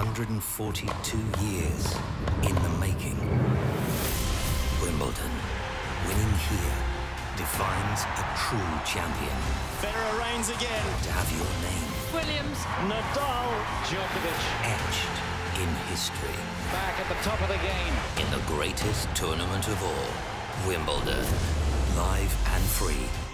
142 years in the making. Wimbledon. Winning here defines a true champion. Federer reigns again. To have your name Williams. Nadal. Djokovic. etched in history. Back at the top of the game. In the greatest tournament of all, Wimbledon. Live and free